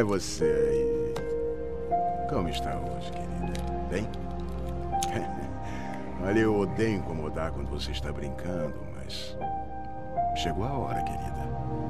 Olha você aí. Como está hoje, querida? Bem? olha, eu odeio incomodar quando você está brincando, mas. Chegou a hora, querida.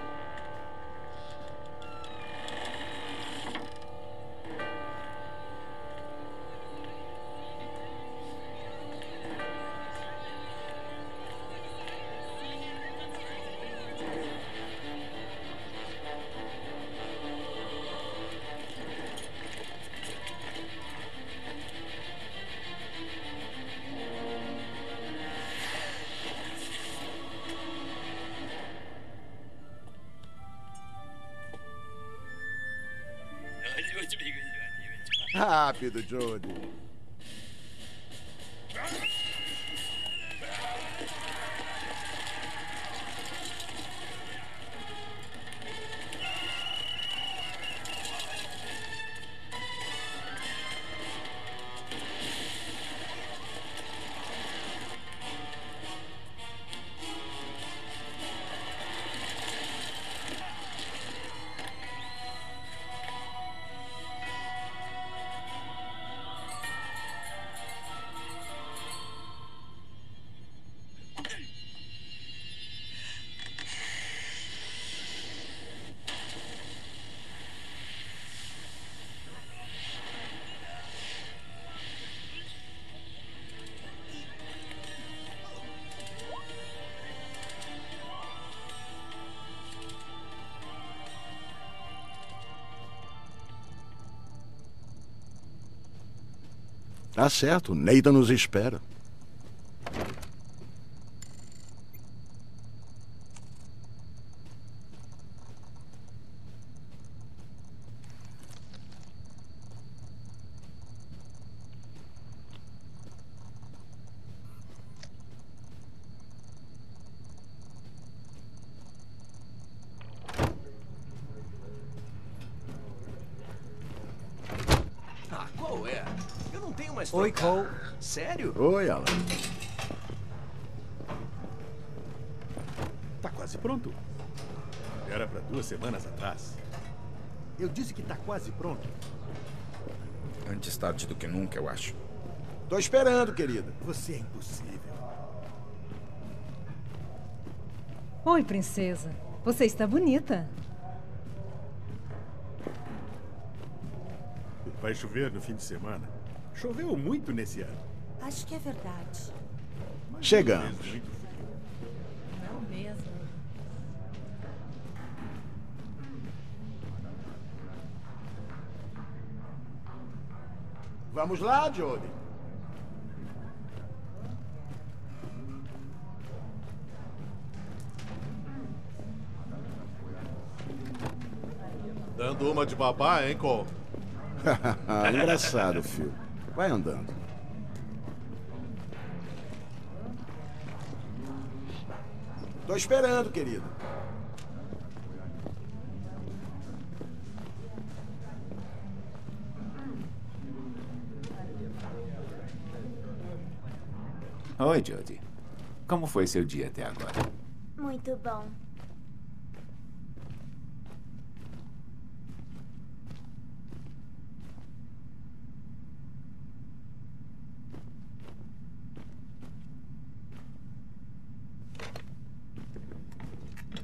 Rápido, Jody. Tá certo, Neida nos espera. Oi, Cole. Sério? Oi, Alan. Tá quase pronto. Era para duas semanas atrás. Eu disse que tá quase pronto. Antes tarde do que nunca, eu acho. Tô esperando, querida. Você é impossível. Oi, princesa. Você está bonita. Vai chover no fim de semana. Choveu muito nesse ano. Acho que é verdade. Mas Chegamos. Não mesmo. Vamos lá, Jody. Dando uma de babá, hein, Cole? Engraçado, filho. Vai andando. Tô esperando, querido. Oi, Jody. Como foi seu dia até agora? Muito bom.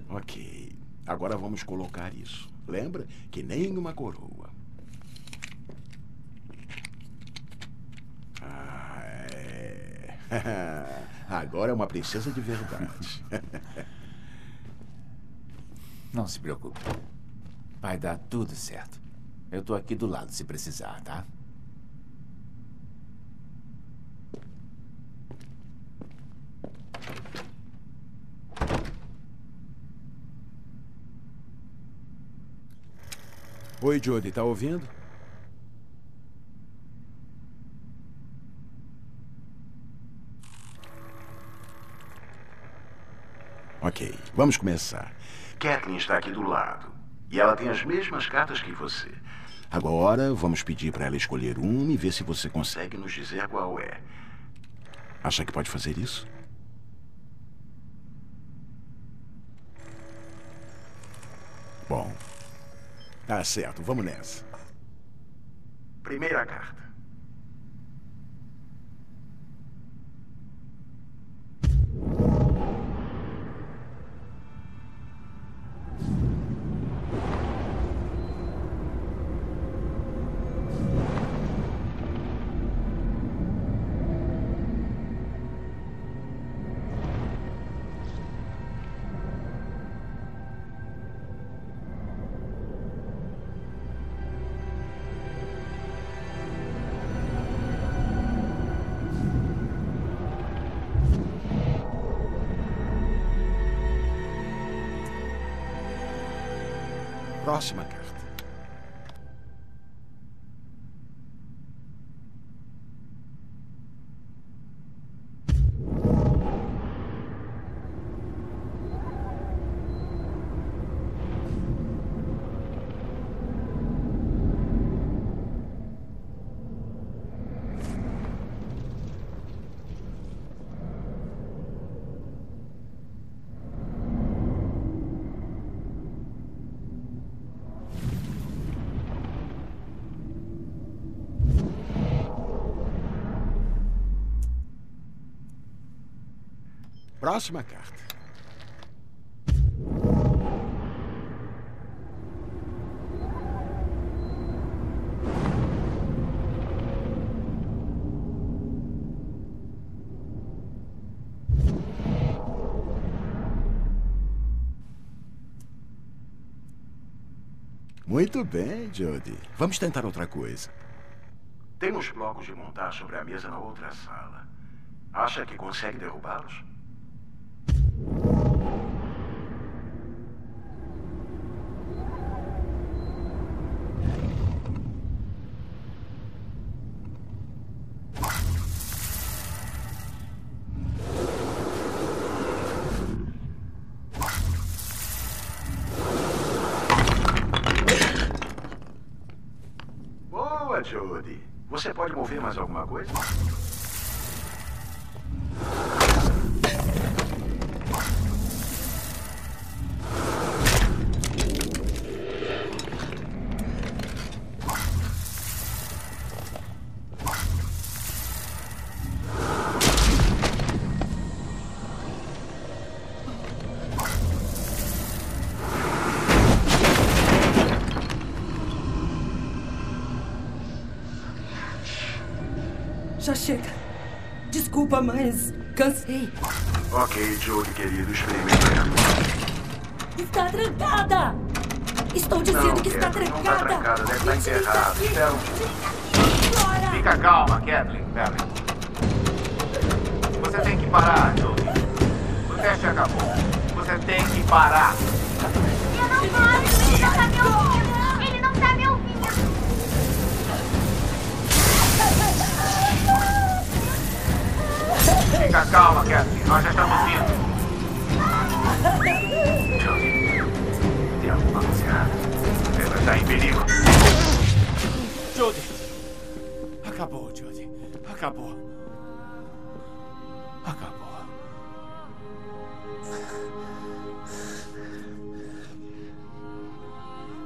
Ok. Agora vamos colocar isso. Lembra que nem uma coroa. Ah, é. Agora é uma princesa de verdade. Não se preocupe. Vai dar tudo certo. Eu tô aqui do lado se precisar, tá? Oi, Jody, tá ouvindo? Ok, vamos começar. Kathleen está aqui do lado. E ela tem as mesmas cartas que você. Agora, vamos pedir para ela escolher uma e ver se você consegue nos dizer qual é. Acha que pode fazer isso? Bom. Tá certo, vamos nessa. Primeira carta. Próxima carta. Próxima carta. Muito bem, Jody. Vamos tentar outra coisa. Temos blocos de montar sobre a mesa na outra sala. Acha que consegue derrubá-los? Você pode mover mais alguma coisa? Já chega. Desculpa, mas cansei. Ok, Jody, querido, experimente. Está trancada! Estou dizendo Não, que está Kathleen, não trancada! tá trancada, deve estar Me tira enterrada. Espera um Fora! Fica calma, Kathleen. Pera. Você tem que parar, Jody. O teste acabou. Você tem que parar. Fica calma, Kathleen. Nós já estamos vindo. Jody, tem alguma coisa errada. Ela está em perigo. Jody! Acabou, Jody. Acabou. Acabou.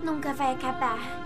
Nunca vai acabar.